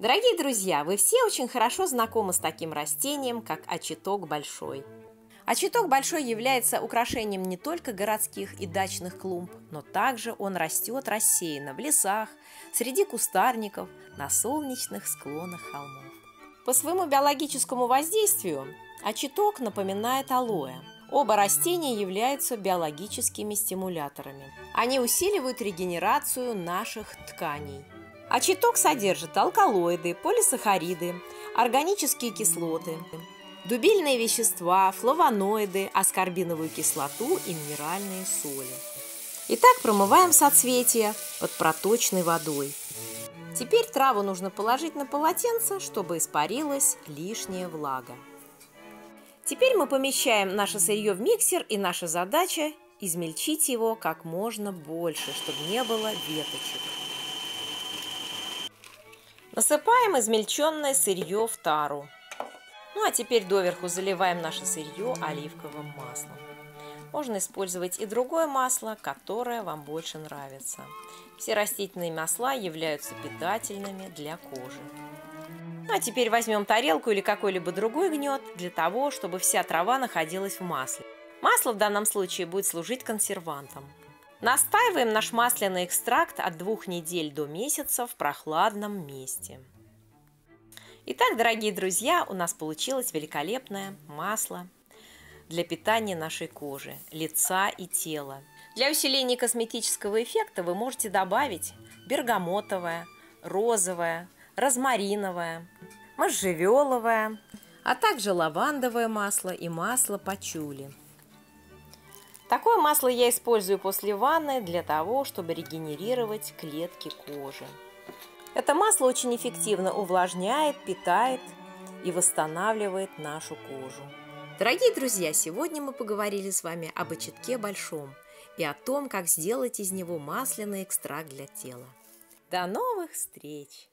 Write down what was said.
Дорогие друзья, вы все очень хорошо знакомы с таким растением, как очиток большой. Очиток большой является украшением не только городских и дачных клумб, но также он растет рассеянно в лесах, среди кустарников, на солнечных склонах холмов. По своему биологическому воздействию очиток напоминает алоэ. Оба растения являются биологическими стимуляторами. Они усиливают регенерацию наших тканей – Ачиток содержит алкалоиды, полисахариды, органические кислоты, дубильные вещества, флавоноиды, аскорбиновую кислоту и минеральные соли. Итак, промываем соцветия под проточной водой. Теперь траву нужно положить на полотенце, чтобы испарилась лишняя влага. Теперь мы помещаем наше сырье в миксер, и наша задача – измельчить его как можно больше, чтобы не было веточек. Насыпаем измельченное сырье в тару. Ну а теперь доверху заливаем наше сырье оливковым маслом. Можно использовать и другое масло, которое вам больше нравится. Все растительные масла являются питательными для кожи. Ну а теперь возьмем тарелку или какой-либо другой гнет для того, чтобы вся трава находилась в масле. Масло в данном случае будет служить консервантом. Настаиваем наш масляный экстракт от двух недель до месяца в прохладном месте. Итак, дорогие друзья, у нас получилось великолепное масло для питания нашей кожи, лица и тела. Для усиления косметического эффекта вы можете добавить бергамотовое, розовое, розмариновое, можжевеловое, а также лавандовое масло и масло пачули. Такое масло я использую после ванны для того, чтобы регенерировать клетки кожи. Это масло очень эффективно увлажняет, питает и восстанавливает нашу кожу. Дорогие друзья, сегодня мы поговорили с вами об очитке большом и о том, как сделать из него масляный экстракт для тела. До новых встреч!